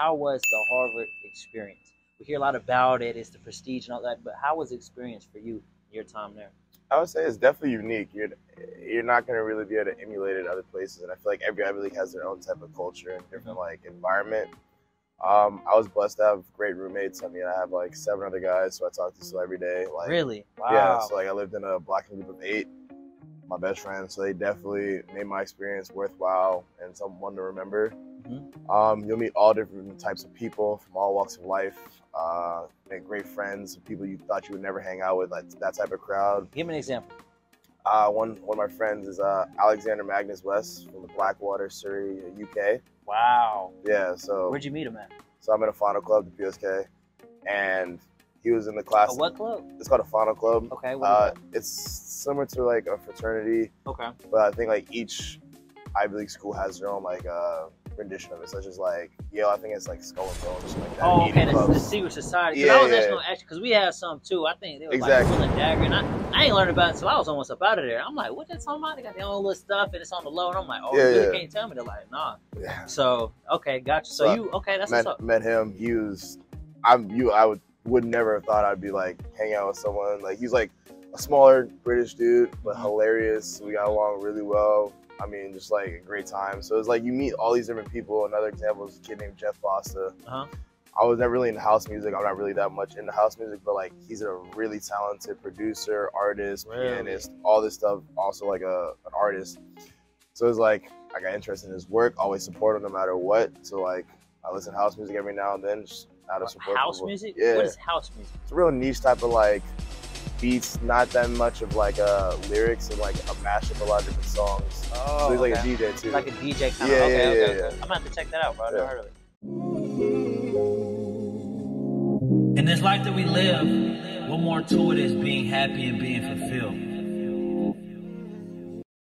how was the Harvard experience? We hear a lot about it. It's the prestige and all that, but how was the experience for you in your time there? I would say it's definitely unique. You're you're not gonna really be able to emulate it other places, and I feel like every Ivy League has their own type of culture and different like environment. Um, I was blessed to have great roommates. I mean, I have like seven other guys who I talk to still every day. Like, really? Wow. Yeah. So like, I lived in a blocking group of eight. My best friends, so they definitely made my experience worthwhile and someone to remember. Mm-hmm. Um, you'll meet all different types of people from all walks of life. Uh, make great friends, people you thought you would never hang out with, like that type of crowd. Give me an example. Uh, one one of my friends is uh, Alexander Magnus West from the Blackwater, Surrey, UK. Wow. Yeah. So where'd you meet him at? So I'm in a final club, the PSK, and he was in the class. A what club? It's called a final club. Okay. Uh, it's similar to like a fraternity. Okay. But I think like each Ivy League school has their own like uh, rendition of it, such as like yo, I think it's like Skull and Bones, something like that. Oh, okay, the, the, secret society. Yeah, I was yeah, actually yeah. because we have some too. I think they were exactly. like Quill and Dagger, and I, I ain't learned about it until I was almost up out of there. I'm like, what that talking about? They got their own little stuff, and it's on the low, and I'm like, oh, yeah, you really can't tell me. They're like, nah. Yeah. So okay, gotcha. So, so you okay? That's met, what's up. Met him. He was, I'm you. I would would never have thought I'd be like hanging out with someone like he's like a smaller British dude, but mm-hmm. hilarious. We got along really well I mean, just like a great time. So it's like you meet all these different people. Another example is a kid named Jeff Foster. Uh-huh. I was never really into house music. I'm not really that much into house music, but like he's a really talented producer, artist, really? pianist, all this stuff. Also like a an artist. So it's like I got interested in his work. Always support him no matter what. So like I listen to house music every now and then, just out of support. House people. music? Yeah. What is house music? It's a real niche type of like beats, not that much of like uh, lyrics and like a mash of a lot of different songs. Oh, so he's like okay. a DJ too. Like a DJ kind yeah, of. Okay, yeah, okay, yeah, okay. I'm gonna have to check that out, bro. I never heard of it. In this life that we live, what more to it is being happy and being fulfilled.